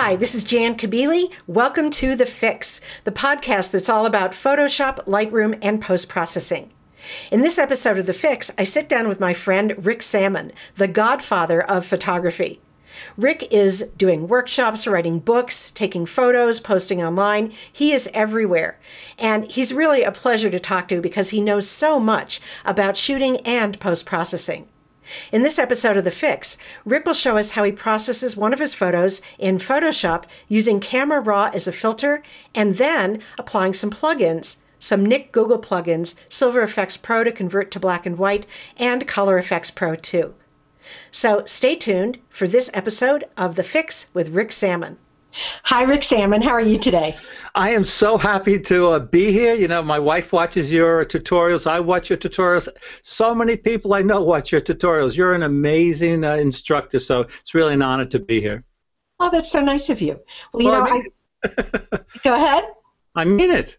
Hi, this is Jan Kabili. Welcome to The Fix, the podcast that's all about Photoshop, Lightroom, and post processing. In this episode of The Fix, I sit down with my friend Rick Sammon, the godfather of photography. Rick is doing workshops, writing books, taking photos, posting online. He is everywhere. And he's really a pleasure to talk to because he knows so much about shooting and post processing. In this episode of The Fix, Rick will show us how he processes one of his photos in Photoshop using Camera Raw as a filter and then applying some plugins, some Nik Google plugins, Silver Efex Pro to convert to black and white, and Color Efex Pro 2. So stay tuned for this episode of The Fix with Rick Sammon. Hi, Rick Sammon. How are you today? I am so happy to uh, be here. You know, my wife watches your tutorials. I watch your tutorials. So many people I know watch your tutorials. You're an amazing uh, instructor, so it's really an honor to be here. Oh, that's so nice of you. Well, you well, know, I mean I, go ahead. I mean it.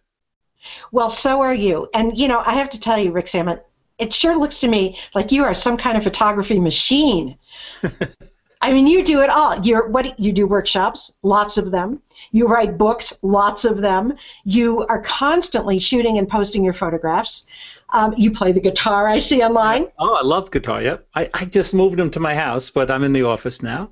Well, so are you. And, you know, I have to tell you, Rick Sammon, it sure looks to me like you are some kind of photography machine. I mean, you do it all. You're what you do workshops, lots of them. You write books, lots of them. You are constantly shooting and posting your photographs. Um, you play the guitar, I see online. Oh, I love guitar. Yep. I, I just moved them to my house, but I'm in the office now.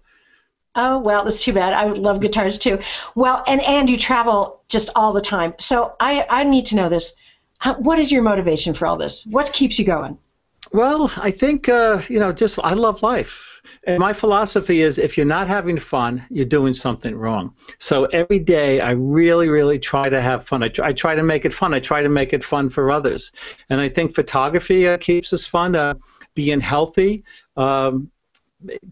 Oh well, that's too bad. I love guitars too. Well, and and you travel just all the time. So I I need to know this. How, what is your motivation for all this? What keeps you going? Well, I think uh, you know, just I love life. And my philosophy is if you're not having fun, you're doing something wrong. So every day I really, really try to have fun. I try, I try to make it fun. I try to make it fun for others. And I think photography uh, keeps us fun. Uh, being healthy um,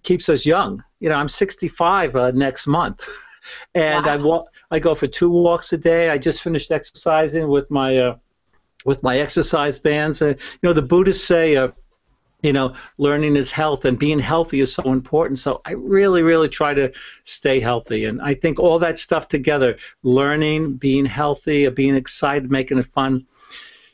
keeps us young. You know, I'm 65 uh, next month. and wow. I walk. I go for two walks a day. I just finished exercising with my uh, with my exercise bands. Uh, you know, the Buddhists say uh, you know, learning is health and being healthy is so important. So I really, really try to stay healthy. And I think all that stuff together, learning, being healthy, being excited, making it fun,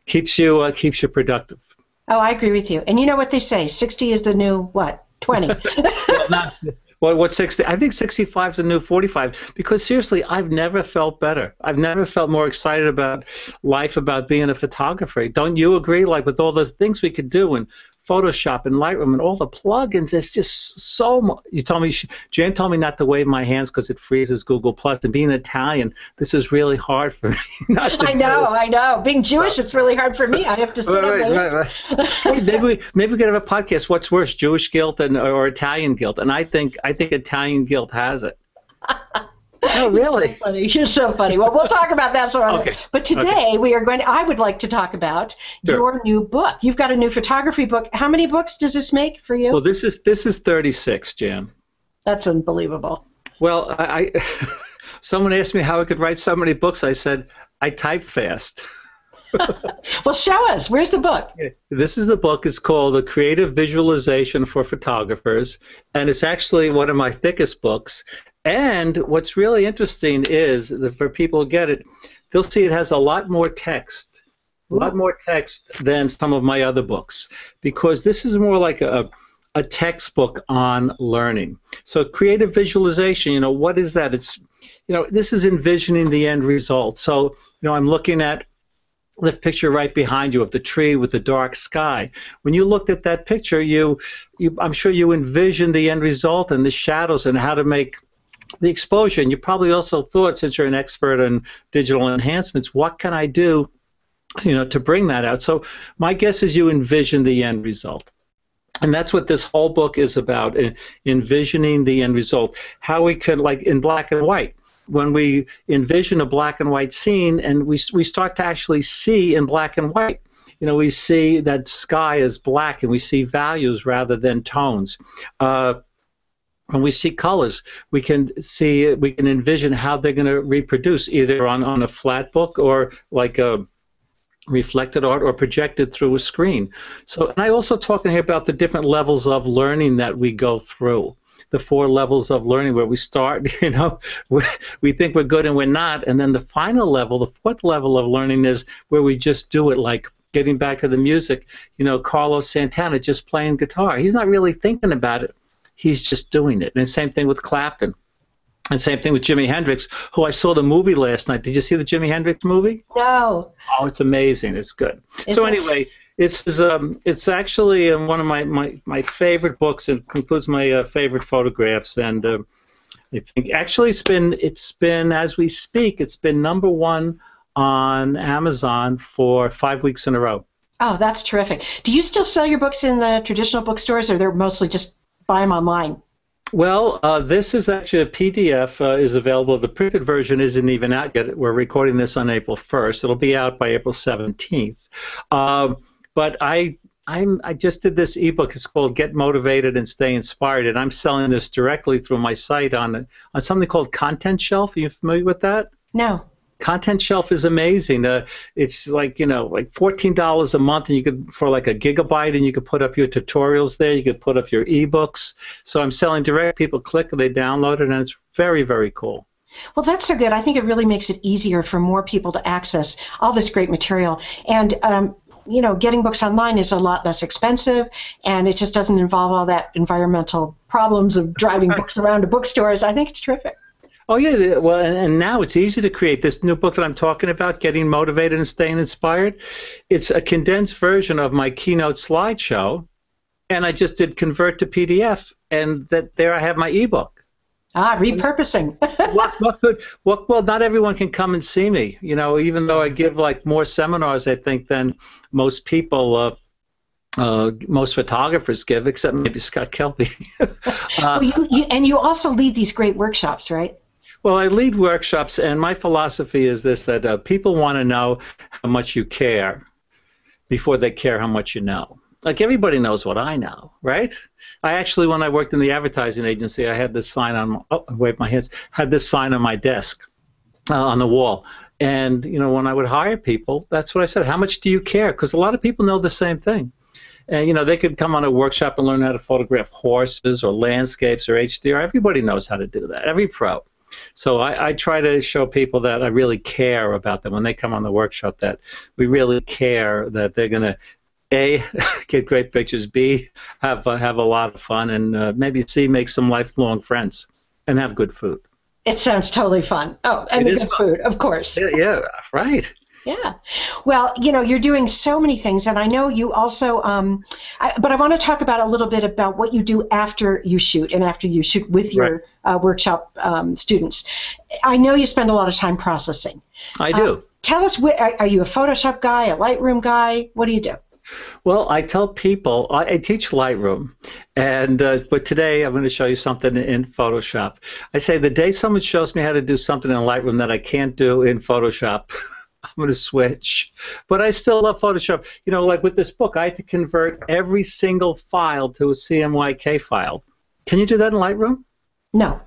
keeps you uh, keeps you productive. Oh, I agree with you. And you know what they say, 60 is the new what? 20. well, not, what, what 60? I think 65 is the new 45 because seriously, I've never felt better. I've never felt more excited about life, about being a photographer. Don't you agree? Like with all the things we could do and Photoshop and Lightroom and all the plugins. It's just so much. You told me, Jan told me not to wave my hands because it freezes Google Plus. And being Italian, this is really hard for me. not to I know. I know. Being Jewish, so. it's really hard for me. I have to sit right, right, right, right. maybe we maybe we could have a podcast. What's worse, Jewish guilt and or Italian guilt? And I think I think Italian guilt has it. Oh, really? You're so funny. You're so funny. Well, we'll talk about that some okay. But today okay. we are going. To, I would like to talk about sure. your new book. You've got a new photography book. How many books does this make for you? Well, this is this is 36, Jim. That's unbelievable. Well, I, I someone asked me how I could write so many books. I said I type fast. well, show us. Where's the book? This is the book. It's called A Creative Visualization for Photographers, and it's actually one of my thickest books. And what's really interesting is that for people who get it, they'll see it has a lot more text, a lot more text than some of my other books, because this is more like a a textbook on learning. So creative visualization, you know, what is that? It's you know, this is envisioning the end result. So, you know, I'm looking at the picture right behind you of the tree with the dark sky. When you looked at that picture, you, you I'm sure you envisioned the end result and the shadows and how to make the exposure. And you probably also thought, since you're an expert in digital enhancements, what can I do, you know, to bring that out? So my guess is you envision the end result. And that's what this whole book is about, envisioning the end result. How we could, like in black and white, when we envision a black and white scene and we, we start to actually see in black and white, you know, we see that sky is black and we see values rather than tones. Uh, when we see colors, we can see, we can envision how they're going to reproduce either on, on a flat book or like a reflected art or projected through a screen. So, and I also talk here about the different levels of learning that we go through. The four levels of learning where we start, you know, we, we think we're good and we're not, and then the final level, the fourth level of learning is where we just do it like getting back to the music, you know, Carlos Santana just playing guitar. He's not really thinking about it He's just doing it. And same thing with Clapton. And same thing with Jimi Hendrix, who I saw the movie last night. Did you see the Jimi Hendrix movie? No. Oh, it's amazing. It's good. Is so it? anyway, it's um, it's actually um, one of my, my, my favorite books. and includes my uh, favorite photographs, and uh, I think actually it's been it's been as we speak, it's been number one on Amazon for five weeks in a row. Oh, that's terrific. Do you still sell your books in the traditional bookstores, or they're mostly just buy them online? Well, uh, this is actually a PDF uh, is available. The printed version isn't even out yet. We're recording this on April 1st. It'll be out by April 17th. Um, but I I'm, I just did this ebook. It's called "Get Motivated and Stay Inspired," and I'm selling this directly through my site on on something called Content Shelf. Are you familiar with that? No. Content Shelf is amazing. Uh, it's like you know, like fourteen dollars a month, and you could for like a gigabyte, and you could put up your tutorials there. You could put up your ebooks. So I'm selling direct. People click, and they download it, and it's very, very cool. Well, that's so good. I think it really makes it easier for more people to access all this great material. And um, you know, getting books online is a lot less expensive, and it just doesn't involve all that environmental problems of driving books around to bookstores. I think it's terrific. Oh yeah, well, and now it's easy to create this new book that I'm talking about, getting motivated and staying inspired. It's a condensed version of my keynote slideshow, and I just did convert to PDF, and that there I have my ebook. Ah, repurposing. what, what could, what, well, not everyone can come and see me. You know, even though I give like more seminars, I think than most people. Uh, uh, most photographers give, except maybe Scott Kelby. uh, well, you, you, and you also lead these great workshops, right? Well, I lead workshops, and my philosophy is this: that uh, people want to know how much you care before they care how much you know. Like everybody knows what I know, right? I actually, when I worked in the advertising agency, I had this sign on. Oh, wave my hands. Had this sign on my desk, uh, on the wall. And you know, when I would hire people, that's what I said. How much do you care? Because a lot of people know the same thing. And you know, they could come on a workshop and learn how to photograph horses or landscapes or HDR. Everybody knows how to do that. Every pro. So I, I, try to show people that I really care about them when they come on the workshop. That we really care that they're going to a get great pictures, b have uh, have a lot of fun, and uh, maybe c make some lifelong friends and have good food. It sounds totally fun. Oh, and it the good fun. food, of course. Yeah, yeah, right. Yeah. Well, you know, you're doing so many things, and I know you also. Um, I, but I want to talk about a little bit about what you do after you shoot and after you shoot with your right. uh, workshop um, students. I know you spend a lot of time processing. I do. Uh, tell us, what, are, are you a Photoshop guy, a Lightroom guy? What do you do? Well, I tell people I, I teach Lightroom, and uh, but today I'm going to show you something in Photoshop. I say the day someone shows me how to do something in Lightroom that I can't do in Photoshop. I'm going to switch. But I still love Photoshop. You know, like with this book, I had to convert every single file to a CMYK file. Can you do that in Lightroom? No.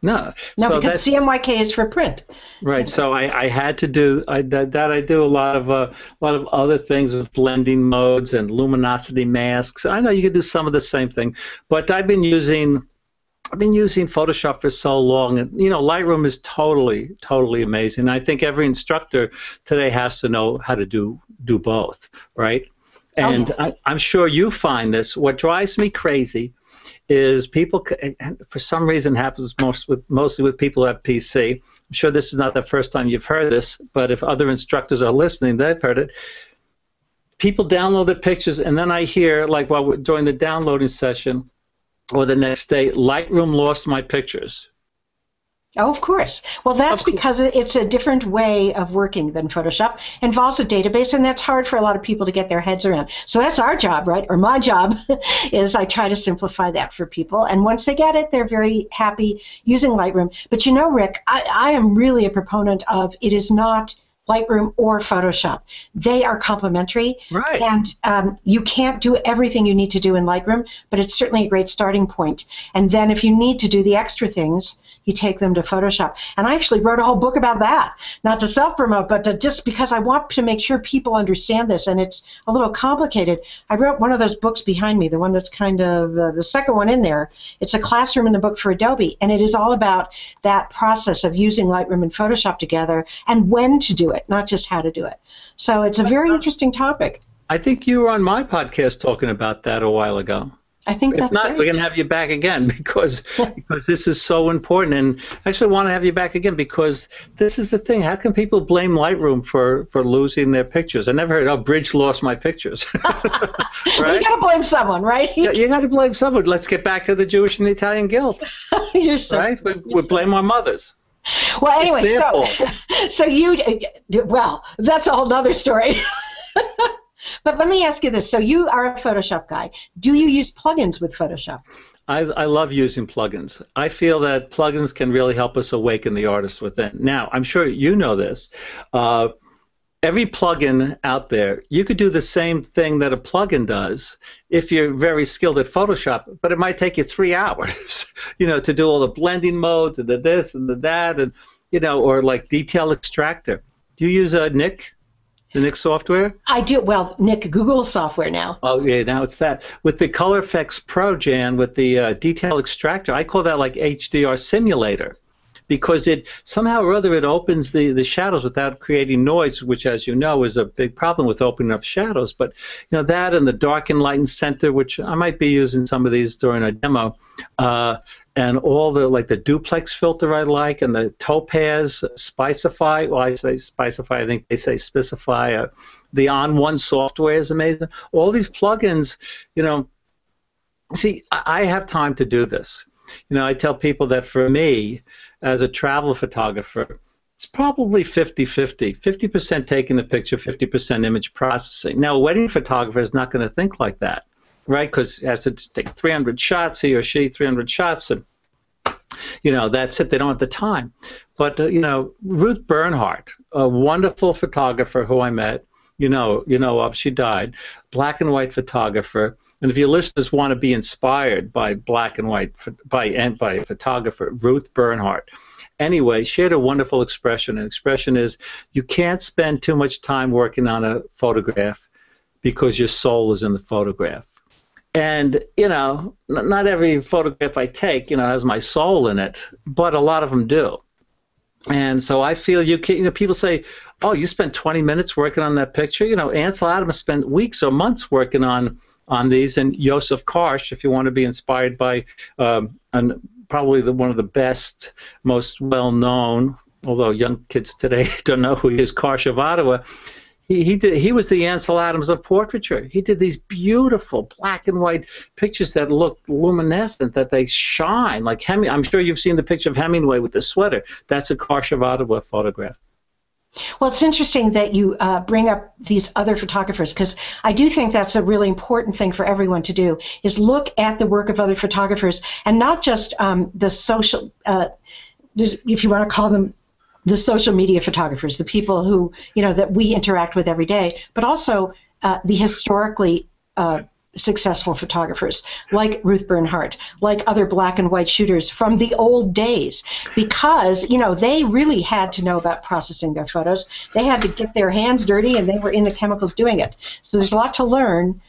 No. No, so because CMYK is for print. Right. So I, I had to do I, that, that. I do a lot of uh, a lot of other things with blending modes and luminosity masks. I know you could do some of the same thing, but I've been using I've been using Photoshop for so long, and you know, Lightroom is totally, totally amazing. I think every instructor today has to know how to do do both, right? Oh, and I, I'm sure you find this. What drives me crazy is people, for some reason, happens most with mostly with people who have PC. I'm sure this is not the first time you've heard this, but if other instructors are listening, they've heard it. People download the pictures, and then I hear, like, while during the downloading session or the next day, Lightroom lost my pictures. Oh, of course. Well, that's because it's a different way of working than Photoshop. It involves a database, and that's hard for a lot of people to get their heads around. So that's our job, right? Or my job is I try to simplify that for people. And once they get it, they're very happy using Lightroom. But you know, Rick, I, I am really a proponent of it is not – Lightroom or Photoshop. They are complementary. Right. And um, you can't do everything you need to do in Lightroom, but it's certainly a great starting point. And then if you need to do the extra things, you take them to Photoshop. And I actually wrote a whole book about that, not to self promote, but to just because I want to make sure people understand this. And it's a little complicated. I wrote one of those books behind me, the one that's kind of uh, the second one in there. It's a classroom in the book for Adobe. And it is all about that process of using Lightroom and Photoshop together and when to do it, not just how to do it. So it's a very interesting topic. I think you were on my podcast talking about that a while ago. I think if that's not, great. we're going to have you back again because because this is so important. And I actually want to have you back again because this is the thing. How can people blame Lightroom for for losing their pictures? I never heard, oh, Bridge lost my pictures. right? You got to blame someone, right? you, you got to blame someone. Let's get back to the Jewish and the Italian guilt. You're so, right? We, we blame our mothers. Well, anyway, so so you uh, well, that's a whole other story. But let me ask you this: so you are a Photoshop guy. Do you use plugins with Photoshop? I, I love using plugins. I feel that plugins can really help us awaken the artist within. Now, I'm sure you know this. Uh, every plugin out there, you could do the same thing that a plugin does if you're very skilled at Photoshop, but it might take you three hours, you know, to do all the blending modes and the this and the that, and you know, or like detail extractor. Do you use a uh, Nik? The Nik software? I do. Well, Nik, Google software now. Oh yeah, now it's that with the Color Efex Pro, Jan, with the uh, detail extractor. I call that like HDR simulator because it somehow or other it opens the, the shadows without creating noise, which, as you know, is a big problem with opening up shadows. But you know that and the dark and lighten center, which I might be using some of these during a demo, uh, and all the like the duplex filter I like, and the topaz Spicify. Well, I say Spicify. I think they say specify. Uh, the ON1 software is amazing. All these plugins, you know. See, I have time to do this. You know, I tell people that for me, as a travel photographer, it's probably 50 50. 50% taking the picture, 50% image processing. Now, a wedding photographer is not going to think like that, right? Because has to take 300 shots, he or she, 300 shots, and you know, that's it. They don't have the time. But, uh, you know, Ruth Bernhard, a wonderful photographer who I met, you know, you know of, she died, black and white photographer. And if your listeners want to be inspired by black and white, by and by photographer, Ruth Bernhard. Anyway, she had a wonderful expression. An expression is you can't spend too much time working on a photograph because your soul is in the photograph. And you know, not every photograph I take, you know, has my soul in it, but a lot of them do. And so I feel you can, you know, people say, oh, you spent 20 minutes working on that picture. You know, Ansel Adams spent weeks or months working on on these, and Joseph Karsh, if you want to be inspired by um, an, probably the, one of the best, most well-known, although young kids today don't know who he is, Karsh of Ottawa. He, he, did, he was the Ansel Adams of portraiture. He did these beautiful black and white pictures that look luminescent, that they shine. Like Heming, I'm sure you've seen the picture of Hemingway with the sweater. That's a Karsh of Ottawa photograph. Well, it's interesting that you uh, bring up these other photographers because I do think that's a really important thing for everyone to do is look at the work of other photographers and not just um, the social, uh, if you want to call them the social media photographers, the people who you know that we interact with every day, but also uh, the historically uh, successful photographers like Ruth Bernhard, like other black and white shooters from the old days, because you know they really had to know about processing their photos. They had to get their hands dirty, and they were in the chemicals doing it. So there's a lot to learn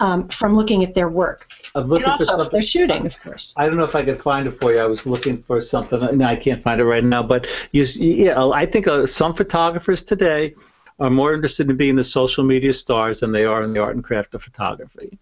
um, from looking at their work. and also their shooting, of course. I don't know if I could find it for you. I was looking for something. No, I can't find it right now. But you, yeah, I think uh, some photographers today are more interested in being the social media stars than they are in the art and craft of photography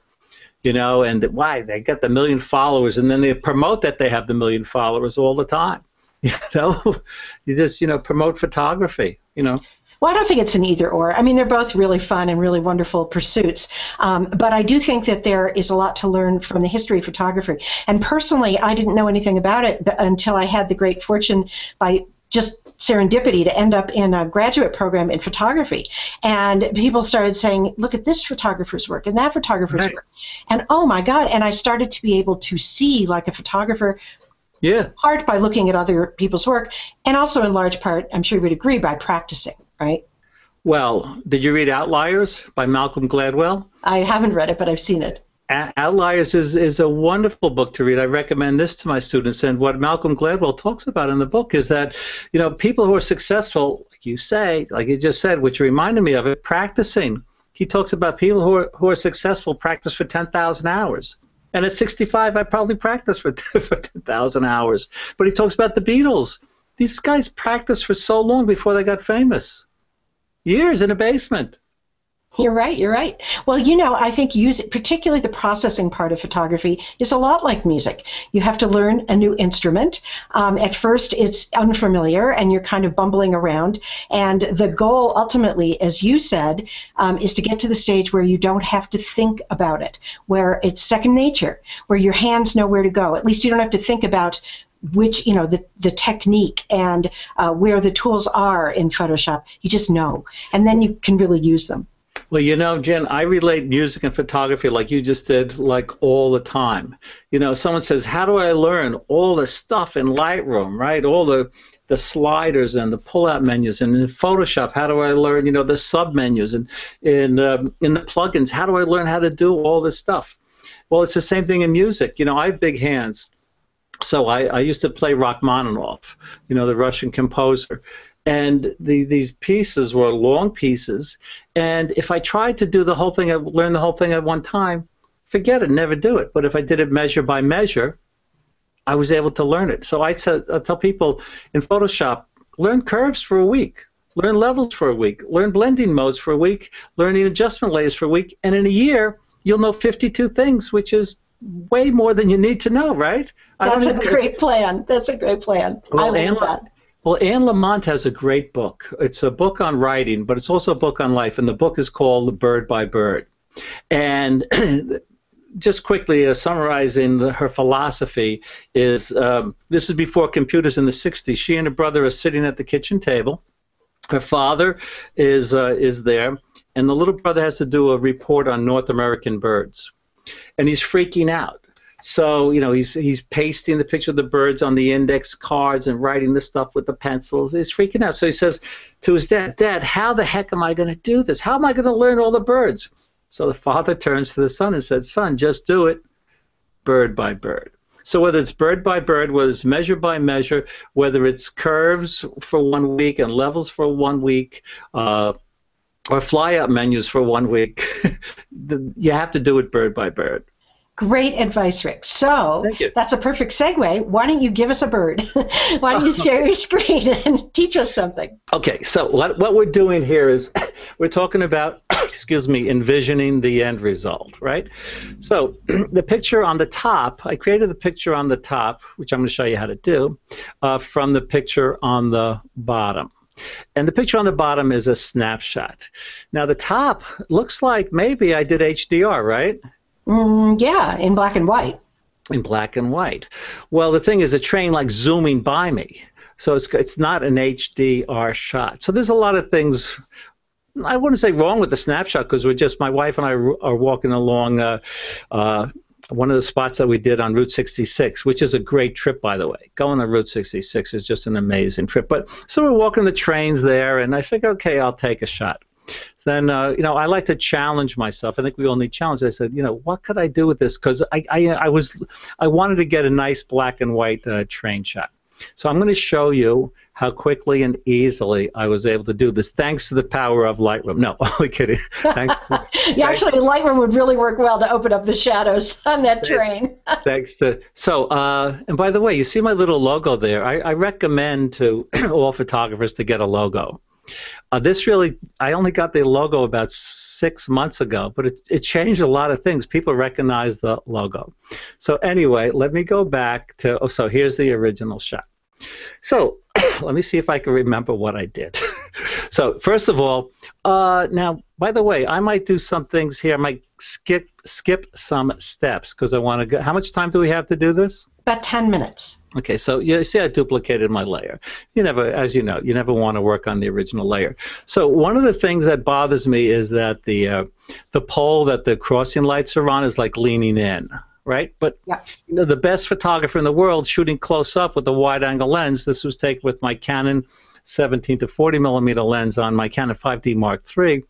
you know, and why they get the million followers, and then they promote that they have the million followers all the time. You know, you just you know promote photography. You know. Well, I don't think it's an either or. I mean, they're both really fun and really wonderful pursuits. Um, but I do think that there is a lot to learn from the history of photography. And personally, I didn't know anything about it until I had the great fortune by just serendipity to end up in a graduate program in photography. And people started saying, look at this photographer's work and that photographer's right. work. And oh my God. And I started to be able to see like a photographer. Yeah. Part by looking at other people's work, and also in large part, I'm sure you would agree, by practicing, right? Well, did you read Outliers by Malcolm Gladwell? I haven't read it, but I've seen it. Outliers is, is a wonderful book to read. I recommend this to my students. And what Malcolm Gladwell talks about in the book is that, you know, people who are successful, like you say, like you just said, which reminded me of it, practicing. He talks about people who are, who are successful practice for 10,000 hours. And at 65, I probably practiced for, for 10,000 hours. But he talks about the Beatles. These guys practiced for so long before they got famous. Years in a basement You're right. You're right. Well, you know, I think use particularly the processing part of photography is a lot like music. You have to learn a new instrument. Um, at first, it's unfamiliar, and you're kind of bumbling around. And the goal, ultimately, as you said, um, is to get to the stage where you don't have to think about it, where it's second nature, where your hands know where to go. At least you don't have to think about which you know the the technique and uh, where the tools are in Photoshop. You just know, and then you can really use them. Well, you know, Jen, I relate music and photography like you just did, like all the time. You know, someone says, "How do I learn all the stuff in Lightroom?" Right? All the the sliders and the pull-out menus, and in Photoshop, how do I learn? You know, the sub menus, and in um, in the plugins, how do I learn how to do all this stuff? Well, it's the same thing in music. You know, I have big hands, so I, I used to play Rachmaninoff, you know, the Russian composer, and the, these pieces were long pieces. And if I tried to do the whole thing, I learn the whole thing at one time, forget it, never do it. But if I did it measure by measure, I was able to learn it. So I, tell, people in Photoshop, learn curves for a week, learn levels for a week, learn blending modes for a week, learn adjustment layers for a week, and in a year you'll know 52 things, which is way more than you need to know, right? That's a great plan. That's a great plan. Well, I love that. Well, Anne Lamont has a great book. It's a book on writing, but it's also a book on life, and the book is called The Bird by Bird. And just quickly uh, summarizing the, her philosophy is um, this is before computers in the 60s. She and her brother are sitting at the kitchen table. Her father is uh, is there, and the little brother has to do a report on North American birds, and he's freaking out so you know he's he's pasting the picture of the birds on the index cards and writing the stuff with the pencils. He's freaking out. So he says to his dad, "Dad, how the heck am I going to do this? How am I going to learn all the birds?" So the father turns to the son and says, "Son, just do it, bird by bird." So whether it's bird by bird, whether it's measure by measure, whether it's curves for one week and levels for one week, uh, or fly-up menus for one week, you have to do it bird by bird. Great advice, Rick. So that's a perfect segue. Why don't you give us a bird? Why don't you share your screen and teach us something? Okay, so what, what we're doing here is we're talking about, excuse me, envisioning the end result, right? So the picture on the top, I created the picture on the top, which I'm going to show you how to do, uh, from the picture on the bottom. And the picture on the bottom is a snapshot. Now the top looks like maybe I did HDR, right? Mm, yeah, in black and white. In black and white. Well, the thing is, a train like zooming by me, so it's it's not an HDR shot. So there's a lot of things. I wouldn't say wrong with the snapshot because we're just my wife and I are walking along. Uh, uh, one of the spots that we did on Route 66, which is a great trip, by the way. Going on Route 66 is just an amazing trip. But so we're walking the trains there, and I think, okay, I'll take a shot then uh, you know I like to challenge myself. I think we all need challenge. I said, you know, what could I do with this? Because I, I, I was I wanted to get a nice black and white uh, train shot. So I'm going to show you how quickly and easily I was able to do this, thanks to the power of Lightroom. No, only kidding. Thanks, yeah, actually, Lightroom would really work well to open up the shadows on that train. thanks to so, uh, and by the way, you see my little logo there. I, I recommend to all photographers to get a logo. Uh, this really, I only got the logo about six months ago, but it, it changed a lot of things. People recognize the logo. So anyway, let me go back to, oh, so here's the original shot. So let me see if I can remember what I did. so first of all, uh, now, by the way, I might do some things here. I might skip skip some steps because I want to go. How much time do we have to do this? About 10 minutes. Okay, so you see I duplicated my layer. You never, as you know, you never want to work on the original layer. So one of the things that bothers me is that the uh, the pole that the crossing lights are on is like leaning in, right? But yeah. you know, the best photographer in the world shooting close up with a wide angle lens, this was taken with my Canon 17 to 40 millimeter lens on my Canon 5D Mark III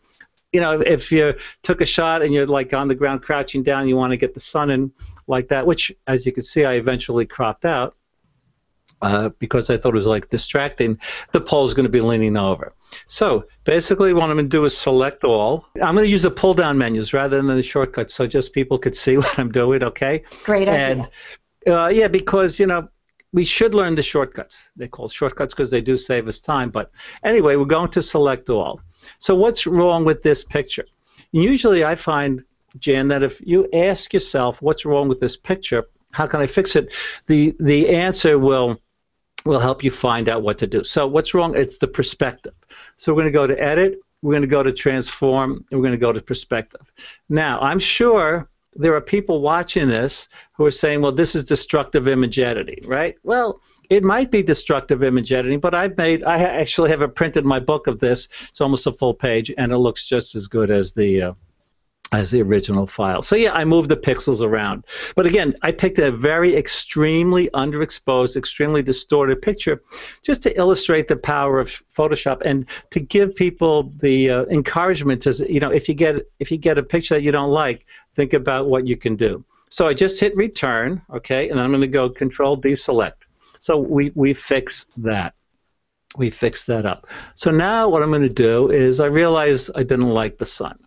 you know, if you took a shot and you're like on the ground crouching down, you want to get the sun in like that, which, as you can see, I eventually cropped out uh, because I thought it was like distracting. The pole is going to be leaning over. So basically, what I'm going to do is select all. I'm going to use the pull down menus rather than the shortcuts, so just people could see what I'm doing. Okay. Great idea. And, uh, yeah, because you know we should learn the shortcuts. They call shortcuts because they do save us time. But anyway, we're going to select all. So what's wrong with this picture? usually I find, Jan, that if you ask yourself what's wrong with this picture, how can I fix it, the the answer will will help you find out what to do. So what's wrong? It's the perspective. So we're going to go to edit, we're going to go to transform, and we're going to go to perspective. Now, I'm sure there are people watching this who are saying, well, this is destructive image editing, right? Well, it might be destructive image editing, but I've made, I actually have a printed my book of this. It's almost a full page, and it looks just as good as the, uh, as the original file. So yeah, I moved the pixels around. But again, I picked a very extremely underexposed, extremely distorted picture just to illustrate the power of Photoshop and to give people the uh, encouragement to, you know, if you get if you get a picture that you don't like, think about what you can do. So I just hit return, okay, and I'm going to go control deselect. So we, we fixed that. We fixed that up. So now what I'm going to do is I realize I didn't like the sun.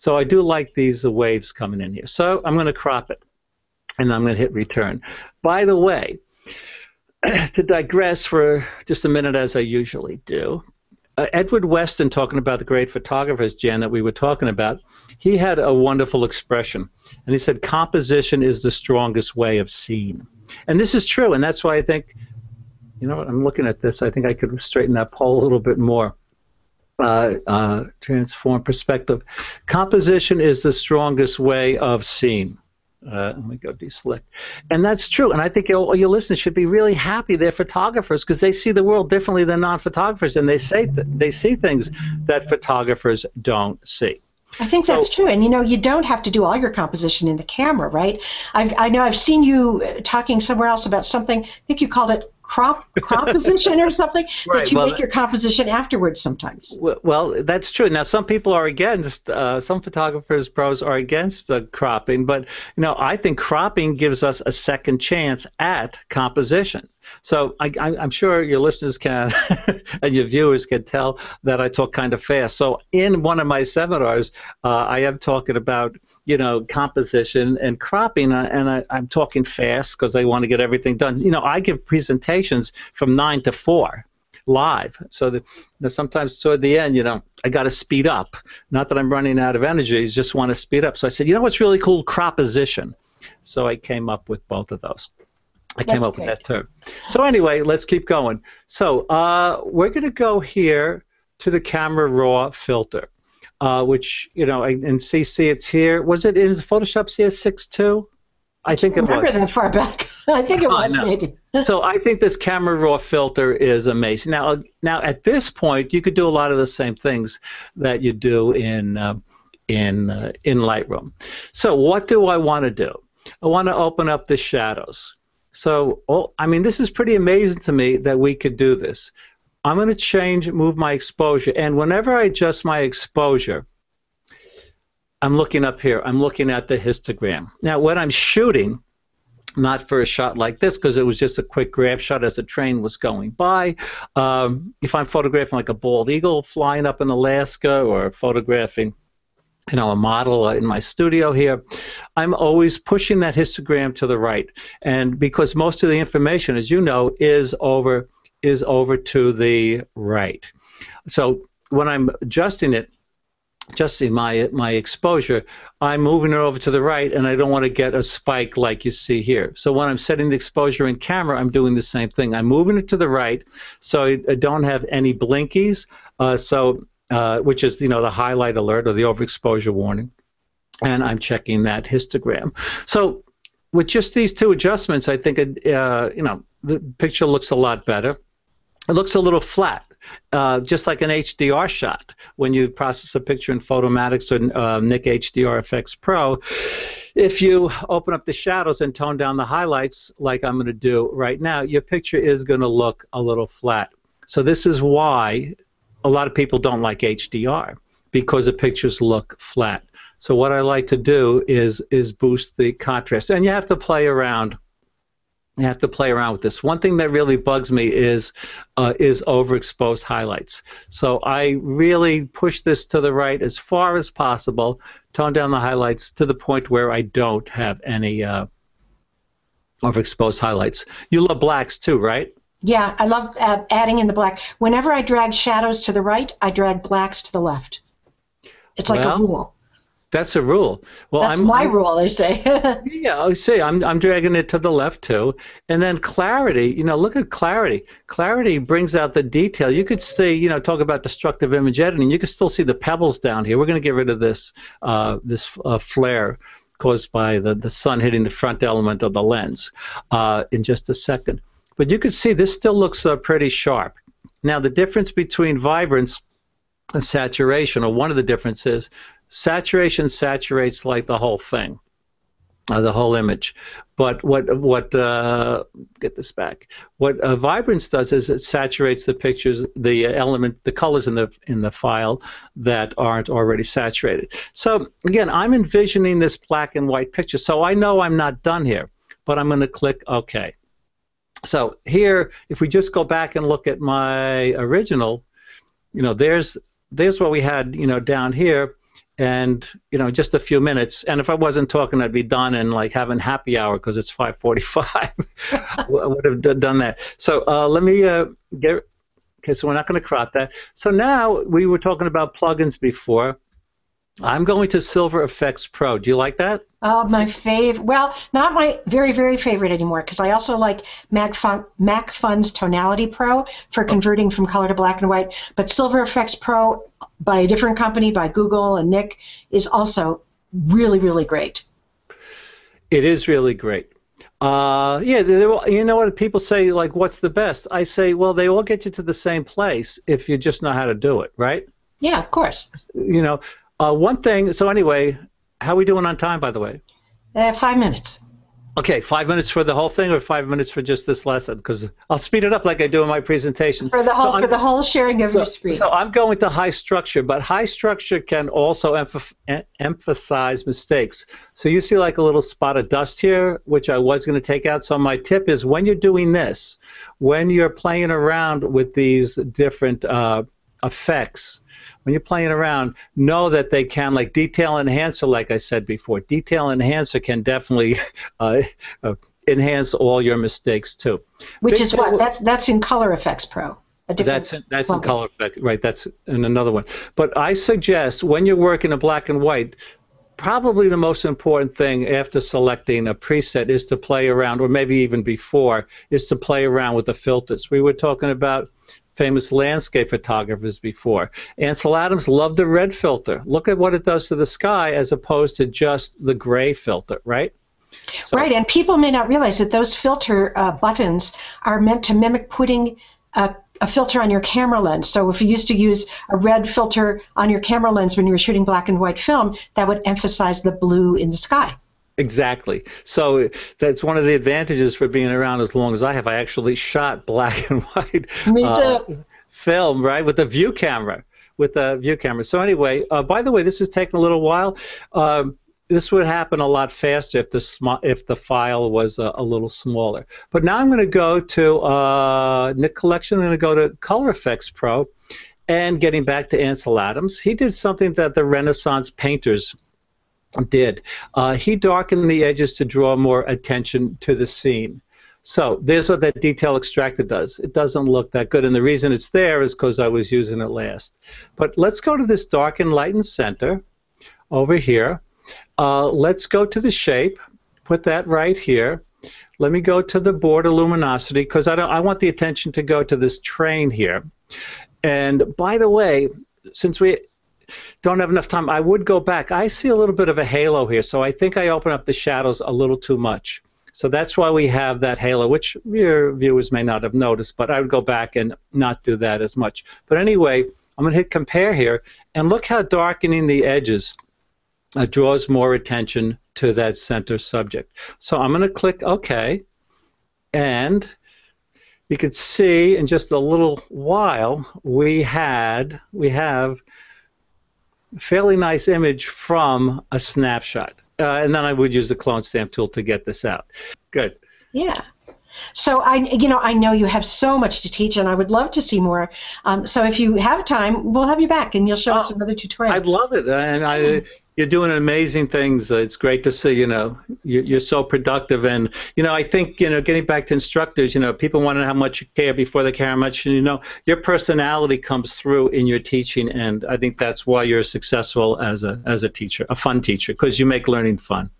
So I do like these waves coming in here. So I'm going to crop it, and I'm going to hit return. By the way, to digress for just a minute as I usually do, uh, Edward Weston, talking about the great photographers, Jan, that we were talking about, he had a wonderful expression. And he said, composition is the strongest way of seeing. And this is true, and that's why I think, you know what, I'm looking at this, I think I could straighten that pole a little bit more uh, uh, transform perspective. Composition is the strongest way of seeing. Uh, let me go deselect. And that's true. And I think all your listeners should be really happy they're photographers because they see the world differently than non-photographers, and they say th- they see things that photographers don't see. I think so, that's true. And you know, you don't have to do all your composition in the camera, right? I've, I know I've seen you talking somewhere else about something. I think you called it crop composition or something right, that you well, make your composition afterwards sometimes. Well, that's true. Now, some people are against. Uh, some photographers, pros, are against the cropping, but you know, I think cropping gives us a second chance at composition. So I, am sure your listeners can and your viewers can tell that I talk kind of fast. So in one of my seminars, uh, I am talking about you know composition and cropping, uh, and I, am talking fast because I want to get everything done. You know, I give presentations from nine to four live. So that, that sometimes toward the end, you know, I got to speed up. Not that I'm running out of energy, just want to speed up. So I said, you know what's really cool? Croposition. So I came up with both of those. I came up great. with that term. So anyway, let's keep going. So uh, we're going to go here to the camera raw filter, uh, which you know in CC it's here. Was it in Photoshop CS6 too? I, I think it was. Remember that far back? I think it was maybe. so I think this camera raw filter is amazing. Now, now at this point, you could do a lot of the same things that you do in uh, in uh, in Lightroom. So what do I want to do? I want to open up the shadows. So, oh, I mean, this is pretty amazing to me that we could do this. I'm going to change, move my exposure, and whenever I adjust my exposure, I'm looking up here. I'm looking at the histogram. Now, when I'm shooting, not for a shot like this because it was just a quick grab shot as a train was going by. Um, if I'm photographing like a bald eagle flying up in Alaska or photographing you know, a model in my studio here, I'm always pushing that histogram to the right. And because most of the information, as you know, is over is over to the right. So when I'm adjusting it, adjusting my my exposure, I'm moving it over to the right, and I don't want to get a spike like you see here. So when I'm setting the exposure in camera, I'm doing the same thing. I'm moving it to the right, so I don't have any blinkies. Uh, so uh, which is you know the highlight alert or the overexposure warning, and I'm checking that histogram. So with just these two adjustments, I think uh, you know the picture looks a lot better. It looks a little flat, uh, just like an HDR shot when you process a picture in Photomatix or uh, Nik HDR Efex Pro. If you open up the shadows and tone down the highlights, like I'm going to do right now, your picture is going to look a little flat. So this is why a lot of people don't like HDR because the pictures look flat. So what I like to do is is boost the contrast, and you have to play around. You have to play around with this. One thing that really bugs me is uh, is overexposed highlights. So I really push this to the right as far as possible, tone down the highlights to the point where I don't have any uh, overexposed highlights. You love blacks too, right? Yeah, I love uh, adding in the black. Whenever I drag shadows to the right, I drag blacks to the left. It's like well, a rule. That's a rule. Well, that's I'm, my I'm, rule. I say. yeah, I say I'm I'm dragging it to the left too, and then clarity. You know, look at clarity. Clarity brings out the detail. You could see, you know, talk about destructive image editing. You can still see the pebbles down here. We're going to get rid of this uh, this uh, flare caused by the the sun hitting the front element of the lens uh, in just a second. But you can see this still looks uh, pretty sharp. Now the difference between vibrance and saturation, or one of the differences, saturation saturates like the whole thing, uh, the whole image. But what what uh, get this back? What uh, vibrance does is it saturates the pictures, the element, the colors in the in the file that aren't already saturated. So again, I'm envisioning this black and white picture, so I know I'm not done here, but I'm going to click OK. So here, if we just go back and look at my original, you know, there's there's what we had, you know, down here and you know just a few minutes. And if i wasn't talking i'd be done and like having happy hour because it's 5.45 i would have done that. So uh, let me uh, get okay so we're not going to crop that. So now we were talking about plugins before I'm going to Silver Efex Pro. Do you like that? Oh, my favorite. Well, not my very, very favorite anymore because I also like Mac Macphun, Macphun's Tonality Pro for converting from color to black and white. But Silver Efex Pro by a different company, by Google and Nik, is also really, really great. It is really great. Uh, yeah, you know what people say, like, what's the best? I say, well, they all get you to the same place if you just know how to do it, right? Yeah, of course. You know, uh, one thing. So anyway, how are we doing on time, by the way? Uh, five minutes. Okay, five minutes for the whole thing, or five minutes for just this lesson? Because I'll speed it up like I do in my presentation. For the whole, so for the whole sharing of so, your screen. So I'm going to high structure, but high structure can also emph- emphasize mistakes. So you see like a little spot of dust here, which I was going to take out. So my tip is when you're doing this, when you're playing around with these different uh, effects when you're playing around, know that they can, like Detail Enhancer, like I said before, Detail Enhancer can definitely uh, uh, enhance all your mistakes too. Which Big is what? That's, that's in Color Efex Pro. That's in, that's in color effect, right? That's in another one. But I suggest when you're working in black and white, probably the most important thing after selecting a preset is to play around, or maybe even before, is to play around with the filters. We were talking about famous landscape photographers before. Ansel Adams loved the red filter. Look at what it does to the sky as opposed to just the gray filter, right? So, right, and people may not realize that those filter uh, buttons are meant to mimic putting a, a, filter on your camera lens. So if you used to use a red filter on your camera lens when you were shooting black and white film, that would emphasize the blue in the sky. Exactly. So that's one of the advantages for being around as long as I have. I actually shot black and white uh, film, right, with a view camera. With a view camera. So anyway, uh, by the way, this has taken a little while. Um, this would happen a lot faster if the sm- if the file was a, a, little smaller. But now I'm going to go to uh, Nik Collection. I'm going to go to Color Efex Pro, and getting back to Ansel Adams, he did something that the Renaissance painters did. Uh, he darkened the edges to draw more attention to the scene. So there's what that detail extractor does. It doesn't look that good, and the reason it's there is because I was using it last. But let's go to this dark and lighten center over here. Uh, let's go to the shape. Put that right here. Let me go to the border luminosity because I don't. I want the attention to go to this train here. And by the way, since we don't have enough time. I would go back. I see a little bit of a halo here, so I think I open up the shadows a little too much. So that's why we have that halo, which your viewers may not have noticed, but I would go back and not do that as much. But anyway, I'm going to hit compare here, and look how darkening the edges uh, draws more attention to that center subject. So I'm going to click OK, and you can see in just a little while we had we have fairly nice image from a snapshot. Uh, and then I would use the clone stamp tool to get this out. Good. Yeah. So I, you know, I know you have so much to teach, and I would love to see more. Um, so if you have time, we'll have you back, and you'll show oh, us another tutorial. I'd love it, and I, you're doing amazing things. Uh, it's great to see. You know, you're, so productive, and you know, I think you know, getting back to instructors, you know, people want to know how much you care before they care how much. You know, your personality comes through in your teaching, and I think that's why you're successful as a as a teacher, a fun teacher, because you make learning fun.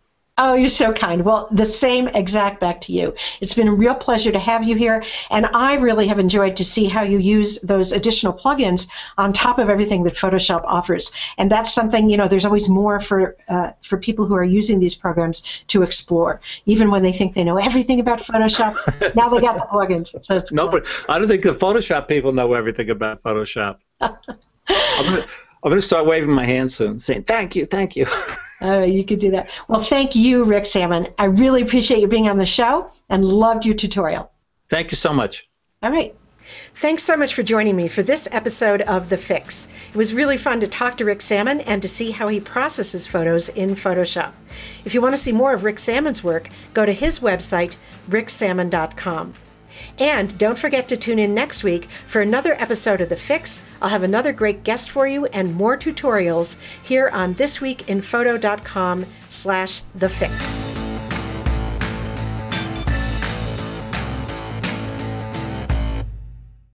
Oh, you're so kind. Well, the same exact back to you. It's been a real pleasure to have you here, and I really have enjoyed to see how you use those additional plugins on top of everything that Photoshop offers. And that's something you know. There's always more for uh, for people who are using these programs to explore, even when they think they know everything about Photoshop. now they got the plugins, so it's no, cool. but I don't think the Photoshop people know everything about Photoshop. I'm gonna, start waving my hand soon, saying thank you, thank you. Uh, you could do that. Well, thank you, Rick Sammon. I really appreciate you being on the show and loved your tutorial. Thank you so much. All right. Thanks so much for joining me for this episode of The Fix. It was really fun to talk to Rick Sammon and to see how he processes photos in Photoshop. If you want to see more of Rick Sammon's work, go to his website, ricksammon.com. And don't forget to tune in next week for another episode of The Fix. I'll have another great guest for you and more tutorials here on thisweekinphoto.com slash The Fix.